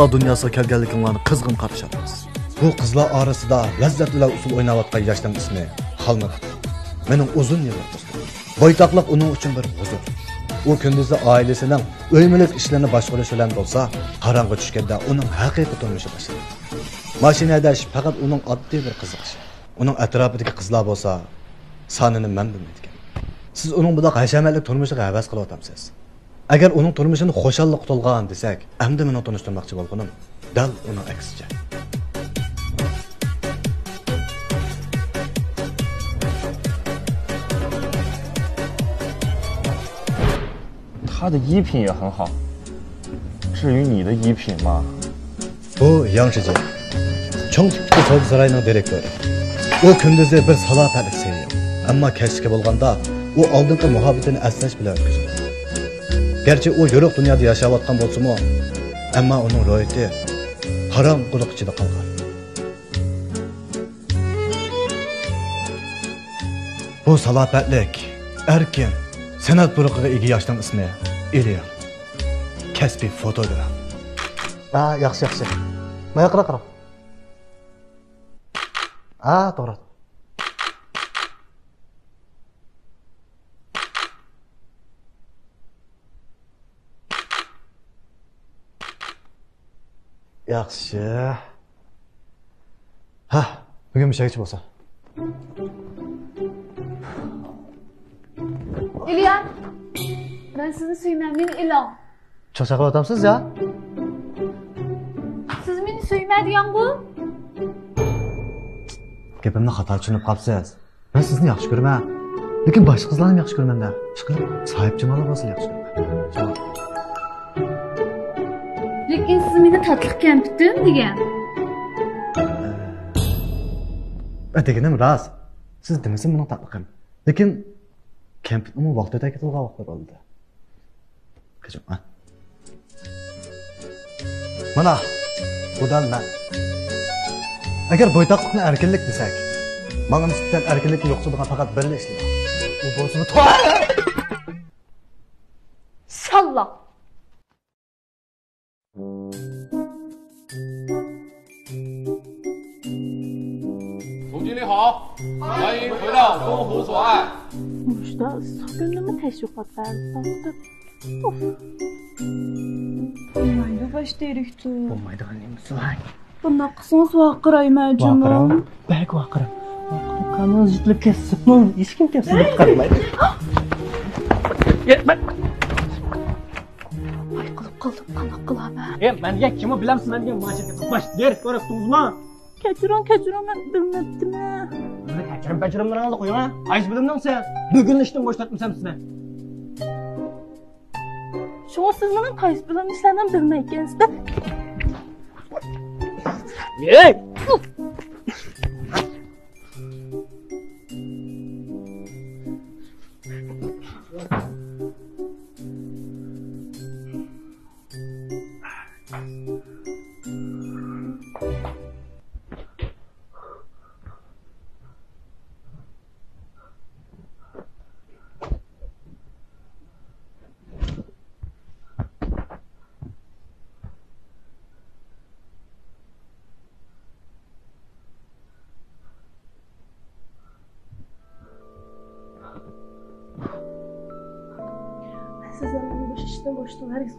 ayollar dunyosiga kelganliginglarni qizg'in qarshi olamiz bu qizlar orasida lazzat bilan usul o'ynayotgan yoshning ismi xalmir mening uzun yillik do'stim boytoqliq uning uchun bir huzur. U kunduzi oilasining o'ymilik ishlarini boshqarish bilan bo'lsa qorong'i tushganda uning haqiqiy turmushi boshlanadi mashina haydash faqat uning oddiy bir qiziqishi uning atrofidagi qizlar bo'lsa sonini man bilmaydigan siz uning bunaqa hashamatli turmushiga havas qilyapsiz agar uning turmushini xushalliq to'lgan desak endi meni tanishtirmoqchi bo'lganim dal uning aksicha 他的衣品也很好。至于你的衣品嘛， bu Yangshiji cho'ng tipli savdo saroyining direktori u kunduzi bir salopalik seviyor ammo kechga bo'lganda u oldingi muhabbetini eslash bilan o'tkazadi garchi u yo'riq dunyoda yashayotgan bo'lsimi ammo uning ro'yati haram quruq ichida qolgan. Bu salopatlik erkin san'at buruqiga ega yoshning ismi Ilya kasbiy fotograf. Ha yaxshi yaxshi. Mana qara qara ha to'g'ri. yaxshi. Ha bugun mushak bo'lsin. Ilya ben sizni suymayman men ilon. Charchab qolyapsiz ya. Siz meni suymaydiganku gapimni xato tushunib qolibsiz. Men sizni yaxshi ko'raman. Lekin boshqa qizlarni ham yaxshi ko'raman da ishqilib sohibjamol bo'lsin yaxshi ko'raman. Lekin siz meni totliq kampitim degan. deganim rost siz demasa mening tatliqim lekin kampirni vaqtida ketilgan vaqtlar bo'ldi mana budan man. Agar bo'ytoqlikni erkinlik desak manga nisbatan erkinlikni yo'qotadigan faqat bir ish u bo'lsin olmuş da gönlüme teşrifat verdi bana da. Of. Olmaydı baş derikti. Olmaydı annemiz var. Bundan kısın suğa kırayım acımım. Vakıram. Belki vakıram. Vakıram kanını zıtlı kessin. Hiç kim kessin zıtlı kırmaydı. Gel bak. Ay kılıp kıldım kana kıla ben. E ben ya kimi bilemsin ben diye maaşı kesip baş derik görüyorsunuz mu? Keçiron keçiron ben bilmedim ha. Sen bacırımlarını da koyun ha. Ayız bildim lan sen. Bugün işten boşlatmışam size. Şoğu sizlerin kayıs bilen işlerinden birine ikkinizde. Hey! Bo'sh ishdan boshlalaringiz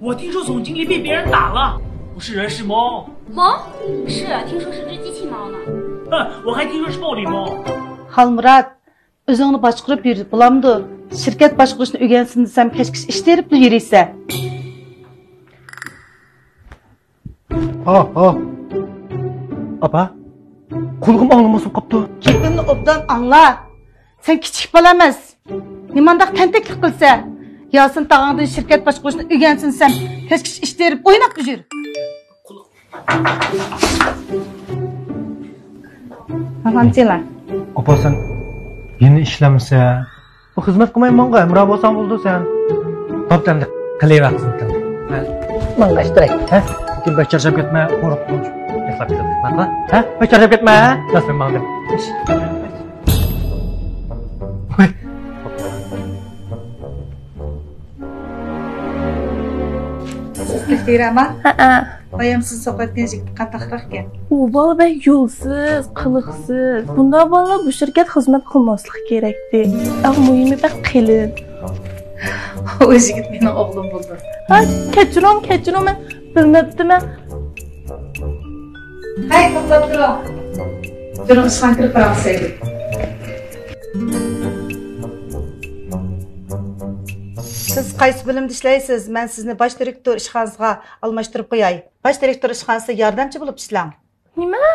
“我听说总经理被别人打了，不是人是猫。猫？是，听说是只机器猫呢。وقتی روش باری ما Halmurat, özünü başqırıp yürüp bulamdı. Şirket başqırışını ügensin desem keşkiş işlerip de yürüyse. Ah oh, ah. Oh. Apa, kulağım anlamasın kaptı. Gepimni obdan anla. Sen kiçik balamaz. Nimandak tenteklik kılsa. Yasin tağandın şirket başqırışını ügensin sen keşkiş işlerip oynap yürü. Kulağım. Afanchilar. Opasan, yeni ishlamsa, bu xizmat qilmay menga imro bo'lsam bo'ldi sen. Toptanni qilayapsan til. Menga ishtirak, ha? Kim bir charchab ketma, qo'rqib qo'y. Yaxlab ketadi. Menga, ha? Bir charchab ketma, ha? Dastim menga. Siz kechirama? Ha-ha. Siz sohbet edecek qataqroq gap. u bola bek yo'lsiz qiliqsiz bunday bolalar bu shirkat xizmat qilmasligi kerakdi eng muhimi bak qilin O yigit mening o'g'lim bo'ldi. ha kechirim kechirim man bilmabdiman Hay, to'xtab turing. Turing, ishxonaga kirib Siz qaysi bilimda ishlaysiz? Men sizni bosh direktor ishxonasiga almashtirib qo'yay. Bosh direktor ishxonasida yordamchi bo'lib ishlang. nima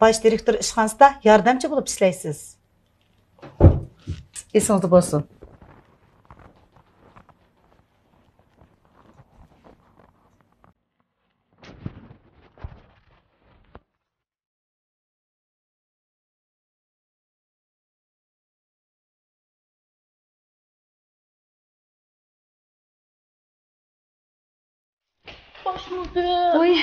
Bosh direktor ishxonasida yordamchi bo'lib ishlaysiz. Esingizda bo'lsin. Bosh mudir voy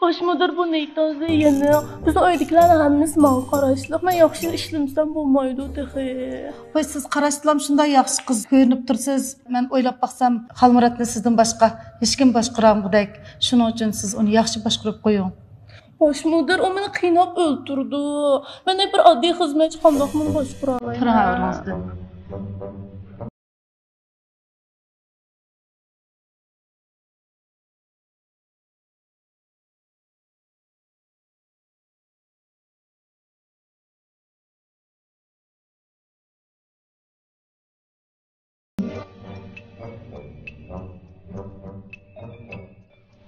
bosh mudir bu neytozi yana bizni uydagilarni hammasi manga qarashliq man yaxshi ishlamsam bo'lmaydi tehi Voy siz qarashdilam shunday yaxshi qiz ko'rinib tursiz. Men o'ylab baqsam, Xalmuratni sizdan boshqa hech kim boshqarolmagudek. Shuning uchun siz uni yaxshi boshqarib qo'ying. bosh mudir u meni qiynab o'ltirdi. Man bir oddiy xizmatchi qandoq buni boshqara Turing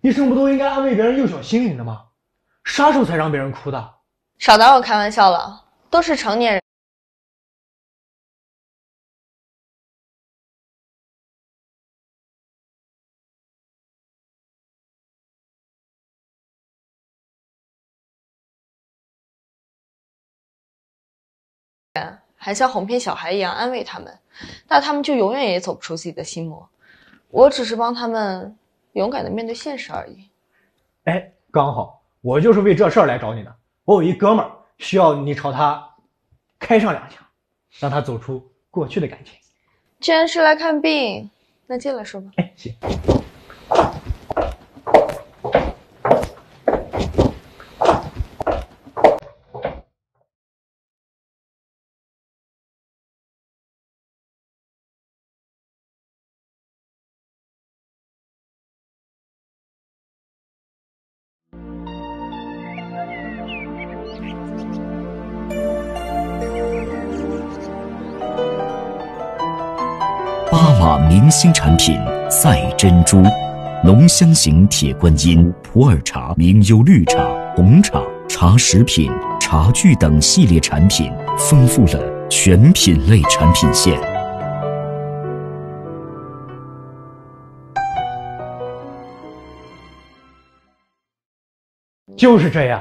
医生不都应该安慰别人幼小心灵的吗？杀手才让别人哭的。少拿我开玩笑了，都是成年人。还像哄骗小孩一样安慰他们，那他们就永远也走不出自己的心魔。我只是帮他们勇敢的面对现实而已。哎，刚好我就是为这事儿来找你的。我有一哥们儿需要你朝他开上两枪，让他走出过去的感情。既然是来看病，那进来说吧。哎，行。瓦明星产品赛珍珠，浓香型铁观音、普洱茶、名优绿茶、红茶、茶食品、茶具等系列产品，丰富了全品类产品线。就是这样。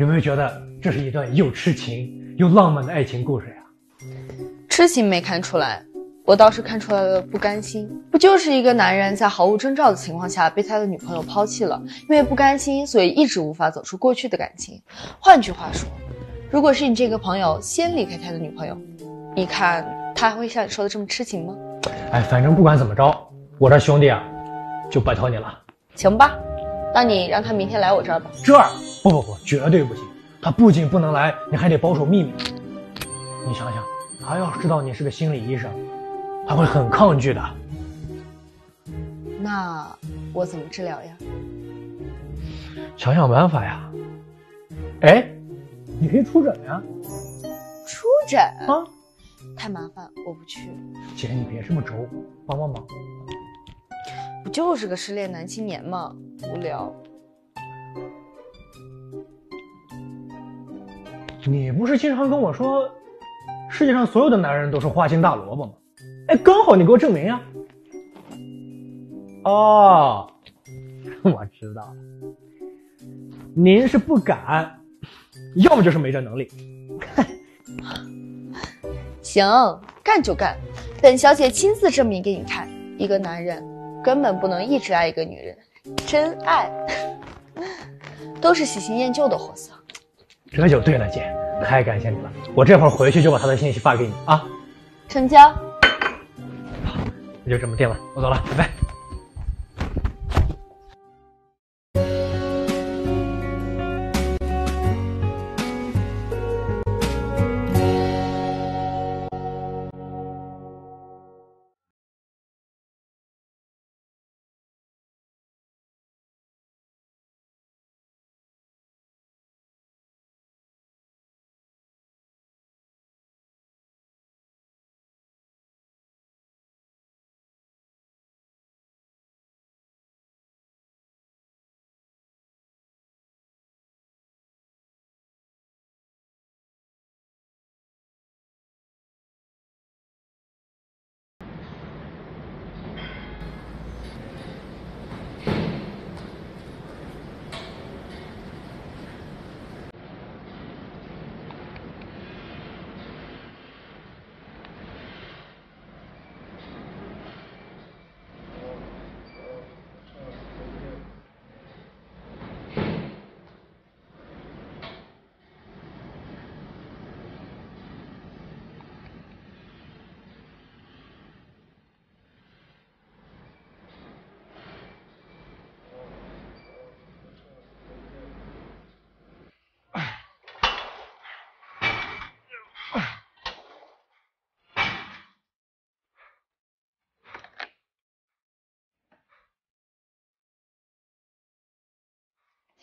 有没有觉得这是一段又痴情又浪漫的爱情故事呀？痴情没看出来，我倒是看出来了不甘心。不就是一个男人在毫无征兆的情况下被他的女朋友抛弃了，因为不甘心，所以一直无法走出过去的感情。换句话说，如果是你这个朋友先离开他的女朋友，你看他还会像你说的这么痴情吗？哎，反正不管怎么着，我这兄弟啊，就拜托你了。行吧，那你让他明天来我这儿吧。这儿不不不，绝对不行。他不仅不能来，你还得保守秘密。你想想，他要是知道你是个心理医生，他会很抗拒的。那我怎么治疗呀？想想办法呀。哎，你可以出诊呀。出诊啊？太麻烦，我不去。姐，你别这么轴，帮帮忙。不就是个失恋男青年吗？无聊。你不是经常跟我说，世界上所有的男人都是花心大萝卜吗？哎，刚好你给我证明呀。哦，我知道了，您是不敢，要么就是没这能力。行，干就干，本小姐亲自证明给你看，一个男人根本不能一直爱一个女人，真爱 都是喜新厌旧的货色。这就对了，姐，太感谢你了，我这会儿回去就把他的信息发给你啊。成交。就这么定了，我走了，拜拜。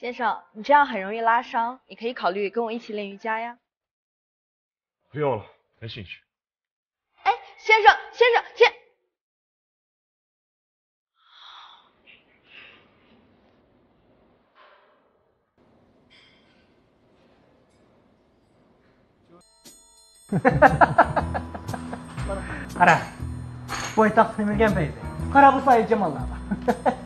先生，你这样很容易拉伤，你可以考虑跟我一起练瑜伽呀。不用了，没兴趣。哎，先生，先生，先。qara poytaxt nimagan payti qara bu said jamollarni mendan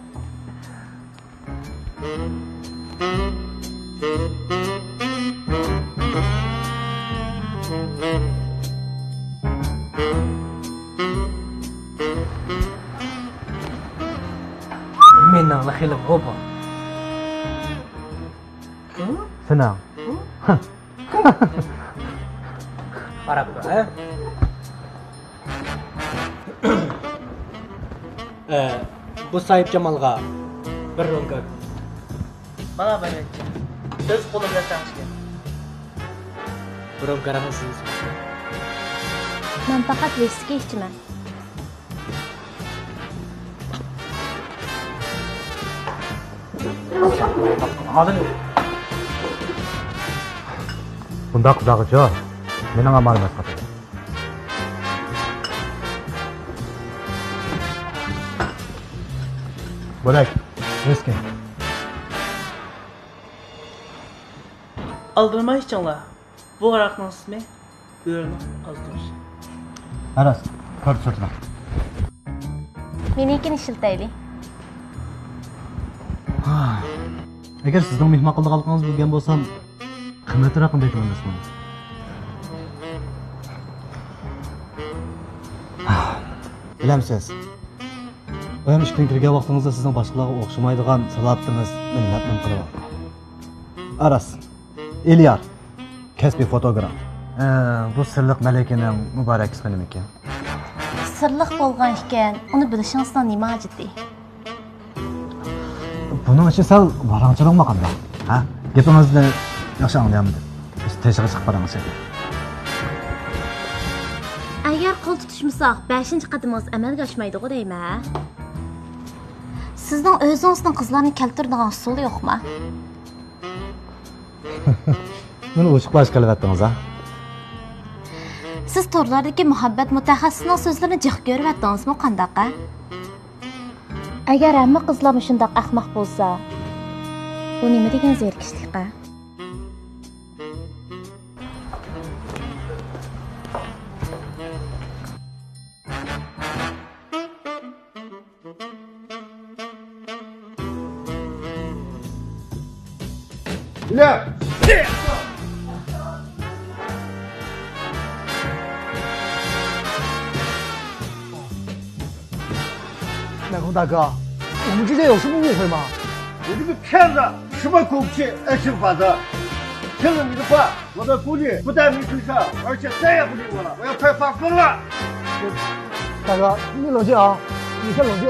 Ee, bu Sayıp Cemal'a bir rol Bana ben edeceğim. Söz kolumda tanışken. Bir rol karamazsınız. Ben fakat viski içmem. Hazır mı? Bunda kudakçı, benim amalim eskadır. Bo'lak, viski. Aldırmayışcanlar. Bu arakның ismi Börünün azdır. Aras, kart sırtına. menikini ishiltaylik Agar sizning mehmonxonaligingiz bo'lgan bo'lsam, qimmatroq qanday qilaman? Bilamsiz. Hem işkin kirgen vaxtınızda sizin başkalara okşamaydıgan salatınız minnet min kılıva. Aras, İlyar, kesbi fotoğraf. Ee, bu sırlık melekinin mübarek ismini mi ki? Sırlık bolgan işken, onu bilişinizden nima ciddi. Bunun için sen varançılığın makamda. Ha? Gepimizde yaxshi anglayapmiz biz tashqari chiqib qolamiz agar qo'l tutishmasak beshinchi qadamimiz amalga oshmaydiku deyman sizning o'zingizning qizlarni keltiradigan usuli yo'qmi? Buni ochiq bosh qilyaptingiz, ha? siz torlardagi muhabbat mutaxassisining so'zlarini jiq ko'rib yotdingizmi qandaqa agar hamma qizlar shundoq ahmoq bo'lsa bu nima degan zerikishliqa 南宫大哥，我们之间有什么误会吗？你这个骗子，什么狗屁爱情法则？听了你的话，我的姑娘不但没追上，而且再也不理我了，我要快发疯了！大哥，你冷静啊，你先冷静。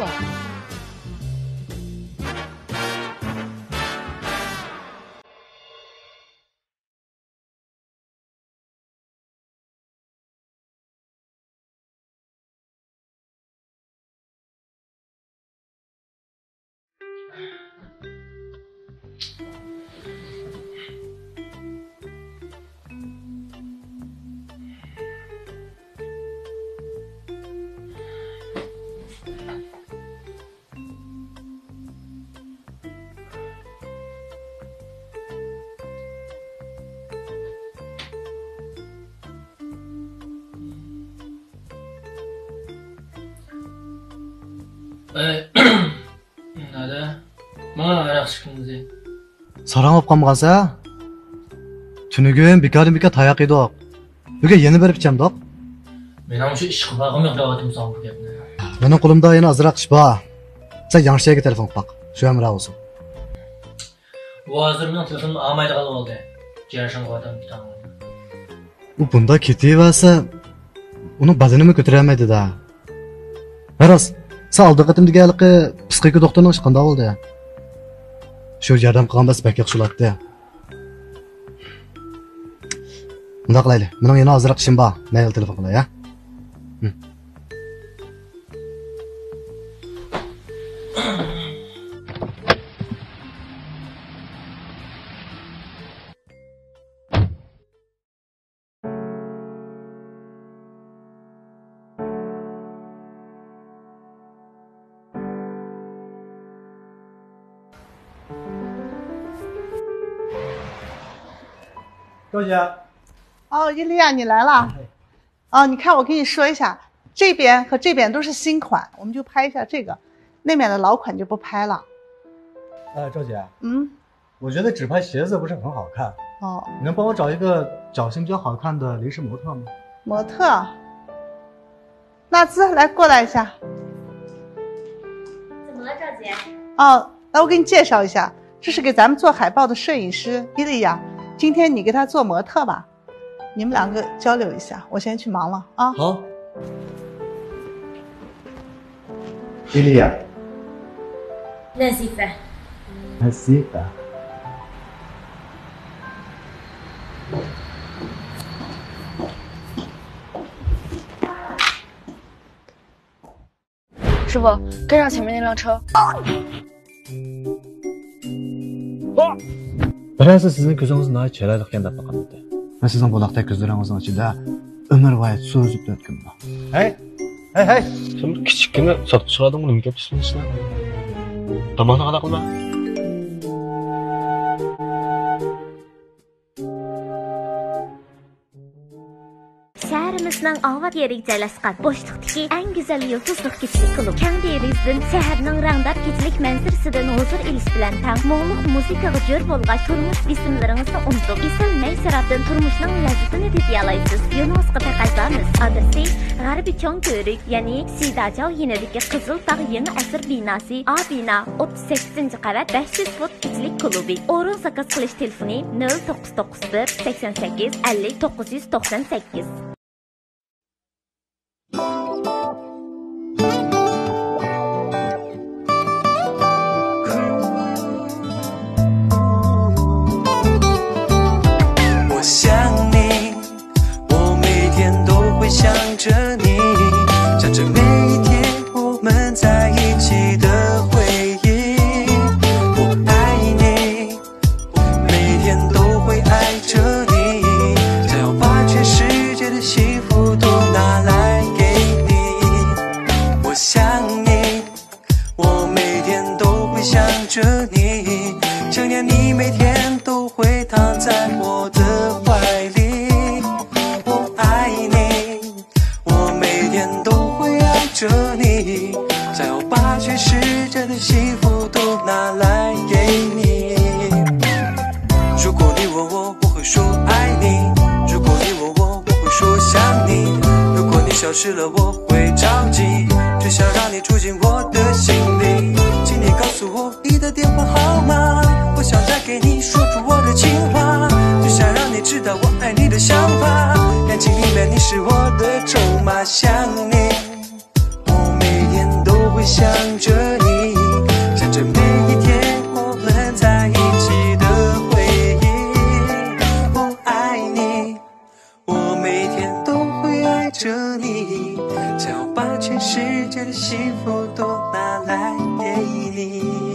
надо мана арақ ішкіміз сараң болып қалмағанса түнігін бекардың бекар таяқ едік бүгін ені беріп ішем доқ мен ана іш қылағым жоқ деп жатырмын саған бұл гепні менің қолымда ені азырақ іш бар сен яңшияға телефон қылып бақ şu әмір болсын у азыр менің телефоным алмайды қалып алды жаршын қылып жатамын у бұнда кетіп оның бәдінімі көтере алмайды да рас Салдык атымдык алкы психика доктурунун чыкканда болду. Şu жардам кылганбас бәк яхшы булатты. Мында кылайлы. Менин яна азыраак ишим бар. Мен телефон кылай, 周姐，哦，伊利亚，你来了。哦，你看，我跟你说一下，这边和这边都是新款，我们就拍一下这个，那边的老款就不拍了。呃，赵姐，嗯，我觉得只拍鞋子不是很好看。哦，你能帮我找一个脚型比较好看的临时模特吗？模特，纳兹，来过来一下。怎么了，赵姐？哦，来，我给你介绍一下，这是给咱们做海报的摄影师伊利亚，今天你给他做模特吧，你们两个交流一下，我先去忙了啊。好。吉利亚。那西凡。那西凡。师傅，跟上前面那辆车。啊！Birazsa sizning ko'zingiz nihoyat chiroyli boqadi. Men sizning buloqdek ko'zlaringizni ichida umr voyat suv uzib turdim. Hey, hey, hey. Sen kichikkina sotib chiqadingmi, nima gap tushunasizlar? Tomonni qala qilma. bizning ovad yerik joylashgan bo'shliqdagi eng go'zal yulduzliq kechilik klub kang derizdan shaharning rangdar kechilik manzirasidan huzur ilish bilan tang mo'ngluq musiqaga jo'r bo'lgan turmush bismlaringizni unutib esilmay sirabdan turmushning lazzatini tetyalaisiz yunusga taqazlamiz adresi g'arbiy chong ko'rik ya'ni sidajov yenidagi qizil tog' yangi asr binosi a bino o'ttiz sakkizinchi qavat besh yuz fut kechilik klubi o'rin zakaz qilish telefoni nol to'qqiz to'qqiz bir sakson sakkiz ellik to'qqiz yuz to'qson sakkiz 消失了，我会着急，只想让你住进我的心里。请你告诉我你的电话号码，我想再给你说出我的情话，只想让你知道我爱你的想法。感情里面你是我的筹码，想你，我每天都会想着你，想着每世界的幸福都拿来给你。